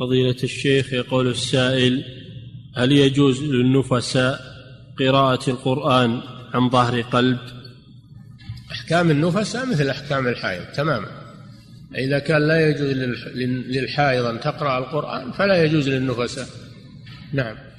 فضيلة الشيخ يقول السائل هل يجوز للنفساء قراءة القرآن عن ظهر قلب؟ أحكام النفساء مثل أحكام الحائض تماما. إذا كان لا يجوز للحائض أن تقرأ القرآن فلا يجوز للنفساء. نعم.